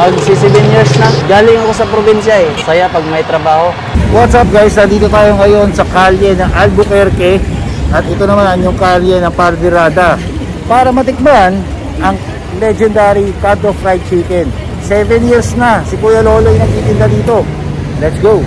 Mag 7 years na. Galing ako sa probinsya eh. Saya pag may trabaho. What's up guys? Nandito tayo ngayon sa kalye ng Albuquerque at ito naman yung kalye ng Pardirada para matikman ang legendary Canto Fried Chicken. 7 years na si Kuya Lolo yung nagtitinda dito. Let's go!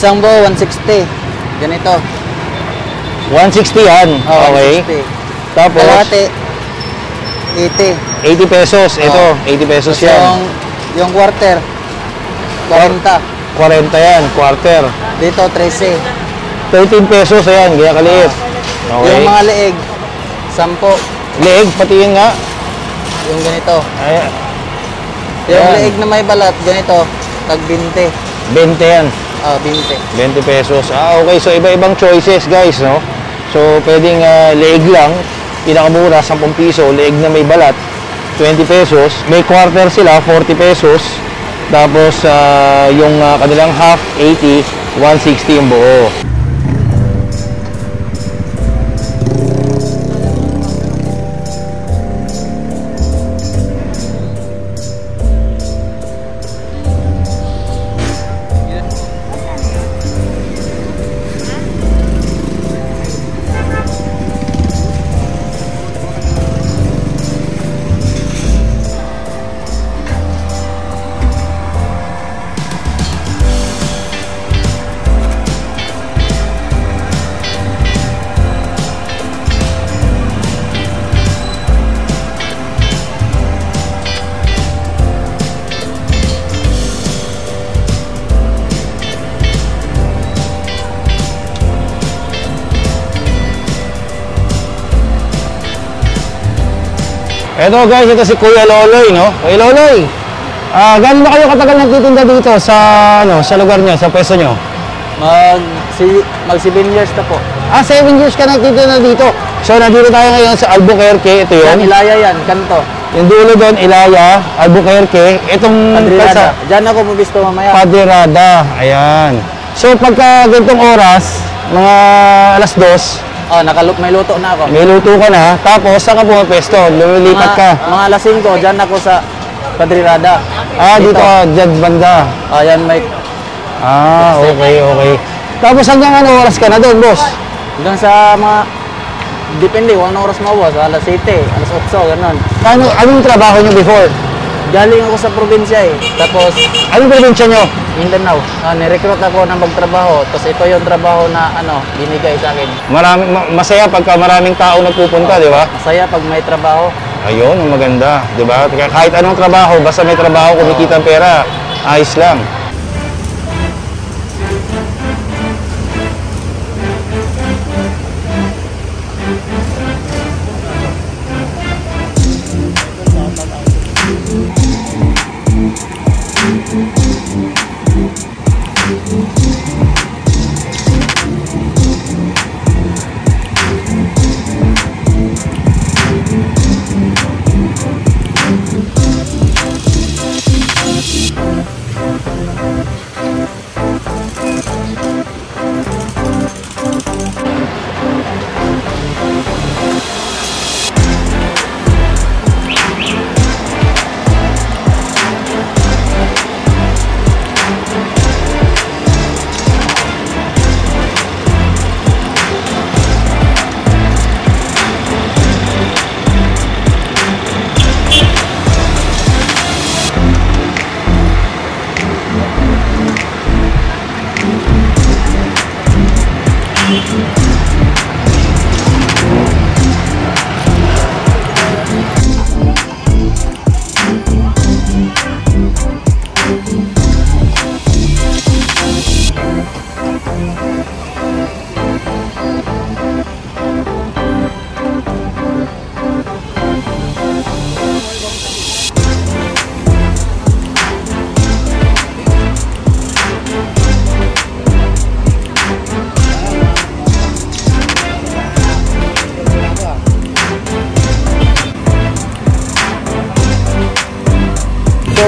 Isang buo, 160. Ganito. 160 yan. Oh, okay. 160. Tapos, Kalahati, 80. 80 pesos. Ito, Oh. 80 pesos Tapos yan. Yung, yung quarter, 40. 40 yan, quarter. Dito, 13. 13 pesos, ayan, gaya kaliit. Okay. Yung mga leeg, 10. Leeg, pati yun nga. Yung ganito. Ay, Yung Yan. leeg na may balat, ganito, tag 20. 20 yan. Ah, 20. 20 pesos. Ah, okay. So, iba-ibang choices, guys, no? So, pwedeng ah, leeg lang. Pinakamura, 10 piso. Leeg na may balat, 20 pesos. May quarter sila, 40 pesos. Tapos, ah, yung ah, kanilang half, 80. 160 yung buo. Eto guys, ito si Kuya Loloy, no? Kuya Loloy, ah, gano'n na kayo katagal nagtitinda dito sa, ano, sa lugar niyo, sa pwesto niyo? Mag, si, mag 7 years na po. Ah, 7 years ka nagtitinda dito. So, nandito tayo ngayon sa Albuquerque. Ito Yan, yun. Ilaya yan, kanto. Yung dulo doon, Ilaya, Albuquerque. Itong Padrilada. kalsa- Diyan ako pumisto mamaya. Padirada. Ayan. So, pagka ganitong oras, mga alas dos, Oh, nakalup, may luto na ako. may luto ka na, tapos saan ka pumapesto? Lumilipat ka. mga alas 5, diyan ako sa Padrilada. Ah, dito ka, dyan banda. Ah, yan may Ah, okay, okay. Tapos hanggang ano oras ka na doon, boss? hanggang sa mga depende kung anong oras mauwas, alas 7, alas 8, ganun. Ano, anong trabaho niyo before? Galing ako sa probinsya eh. Tapos Anong probinsya niyo? Mindanao. Ah, nirecruit ako na magtrabaho. Tapos ito yung trabaho na ano, binigay sa akin. Maraming, ma- masaya pagka maraming tao nagpupunta, di ba? Masaya pag may trabaho. Ayun, ang maganda, di ba? Kahit anong trabaho, basta may trabaho, kumikita ng pera, ayos lang. Thank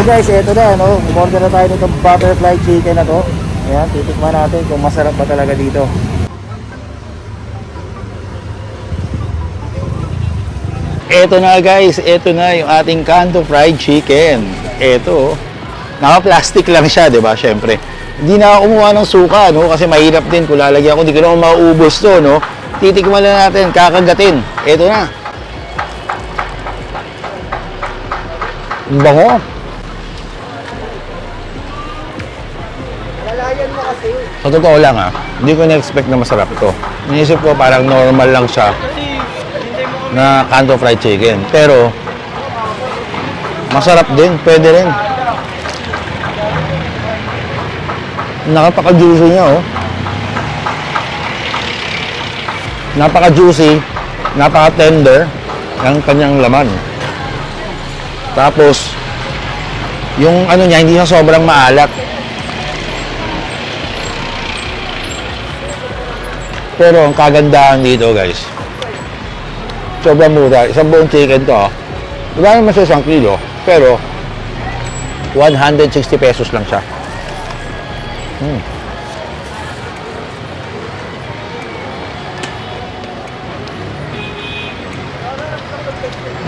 guys, eto na, no? Umorder na tayo nitong butterfly chicken na to. Ayan, titikman natin kung masarap ba talaga dito. Eto na guys, eto na yung ating Kanto Fried Chicken. Oh. naka-plastic lang siya, di ba? Siyempre. Hindi na ako ng suka, no? Kasi mahirap din kung lalagyan ko. Hindi ko naman mauubos to, no? Titikman lang natin, kakagatin. Eto na. Ang Bango. Sa totoo lang ah, hindi ko na-expect na masarap to. Inisip ko parang normal lang siya na kanto fried chicken. Pero, masarap din. Pwede rin. Napaka-juicy niya, oh. Napaka-juicy, napaka-tender ang kanyang laman. Tapos, yung ano niya, hindi siya sobrang maalat. Pero ang kagandahan dito, guys, sobrang mura. Isang buong chicken to. Diba naman sa isang kilo, pero 160 pesos lang siya. Hmm.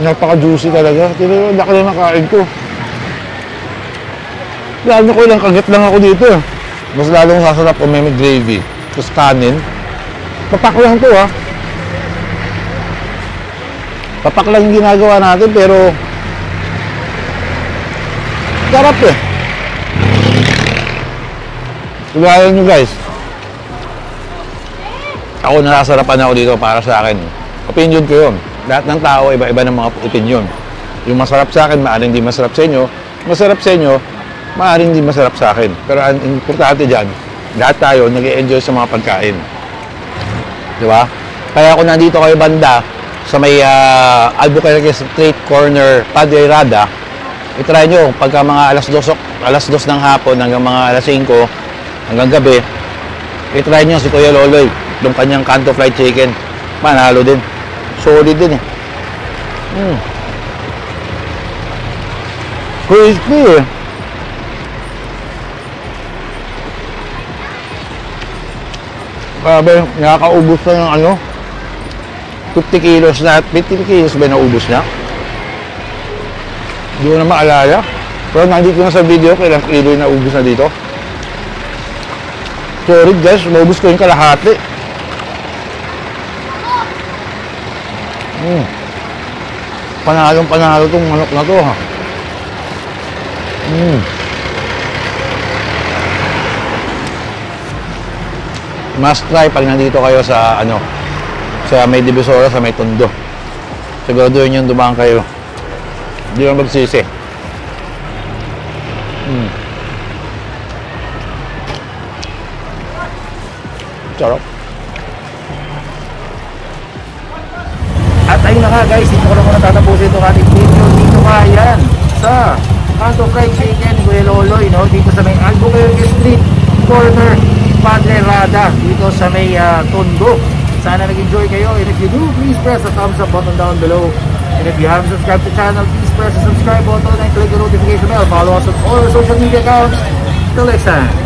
Napaka-juicy talaga. Tino, laki na nakain ko. Lalo ko lang, kagat lang ako dito. eh. Mas lalong sasarap kung may gravy. Tapos kanin. Papak to ah. Papak lang yung ginagawa natin pero sarap eh. Kagaya nyo guys. Ako nasasarapan ako dito para sa akin. Opinion ko yun. Lahat ng tao, iba-iba ng mga opinion. Yung masarap sa akin, maaaring hindi masarap sa inyo. Masarap sa inyo, maaaring hindi masarap sa akin. Pero ang importante dyan, lahat tayo nag enjoy sa mga pagkain. Di ba? Kaya ako nandito kayo banda sa may ah, Albuquerque Street Corner, Padre Rada, itry nyo pagka mga alas 2, o- alas 2 ng hapon hanggang mga alas 5 hanggang gabi, itry nyo si Kuya Loloy, yung kanyang kanto fried chicken. Manalo din. Solid din eh. Mm. Crispy eh. Grabe, nakakaubos na ng ano, 50 kilos na, 50 kilos ba naubos niya? Hindi ko na maalala. Pero nandito na sa video, kailang kilo yung naubos na dito. Sorry guys, naubos ko yung kalahati. Mm. Panalong panalo tong manok na to ha. Mm. Must try pag nandito kayo sa ano, sa may Divisoria, sa may Tondo. Siguraduhin yung dumaan kayo. Hindi lang magsisi. Mm. Sarap. At ayun na nga guys, dito ko lang muna tatapusin itong ating video. Dito nga yan sa Kanto Fried Chicken, Kuya Loloy, no? Dito sa may Albuquerque Street Corner, Padre Rada, dito sa may ah, Tondo. Sana nag-enjoy kayo. And if you do, please press the thumbs up button down below. And if you haven't subscribed to the channel, please press the subscribe button and click the notification bell. Follow us on all our social media accounts. Till next time.